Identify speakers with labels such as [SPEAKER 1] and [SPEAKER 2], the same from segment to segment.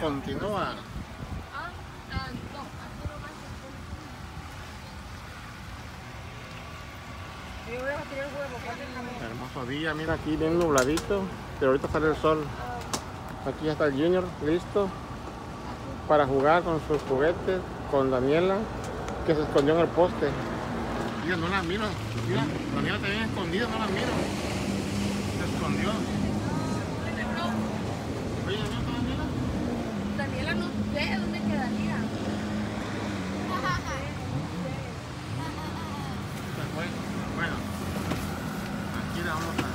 [SPEAKER 1] continúa.
[SPEAKER 2] Yo.
[SPEAKER 1] Hermoso día, mira aquí bien nubladito, pero ahorita sale el sol. Aquí ya está el Junior listo para jugar con sus juguetes, con Daniela, que se escondió en el poste. Mira, no la miro, mira, Daniela bien escondida, no la miro. Se escondió. Oye, ¿dónde está Daniela?
[SPEAKER 2] Daniela no sé dónde quedaría.
[SPEAKER 1] Bueno, aquí la vamos a...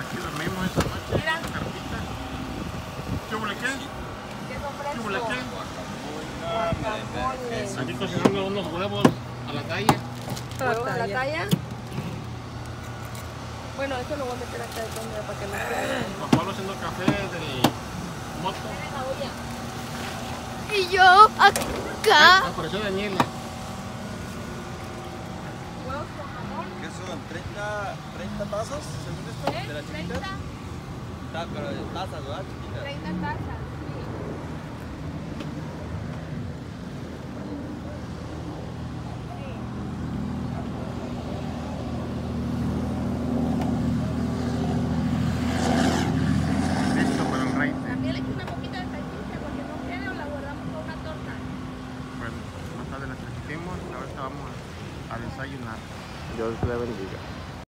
[SPEAKER 1] Aquí dormimos esta noche,
[SPEAKER 2] Mira.
[SPEAKER 1] carpita. ¿Qué huele qué? ¿Qué huele qué? Aquí cocinando unos huevos a la.
[SPEAKER 2] ¿Huevos a la talla? Bueno, eso lo voy a meter acá de para que no se
[SPEAKER 1] Juan Pablo haciendo café del moto.
[SPEAKER 2] Y yo acá.
[SPEAKER 1] Apareció Daniela.
[SPEAKER 3] ¿Qué son? ¿30, 30 tazas según esto?
[SPEAKER 2] ¿Eh?
[SPEAKER 3] ¿De la chiquita?
[SPEAKER 2] 30,
[SPEAKER 3] Ta- pero de tazas, ¿verdad? Chiquita.
[SPEAKER 2] 30 tazas.
[SPEAKER 1] Listo para el rey.
[SPEAKER 2] También le eché una poquita de salchicha porque no quede o la guardamos con una torta.
[SPEAKER 1] Bueno, más tarde la trajimos. Vamos a, a desayunar. Dios le bendiga.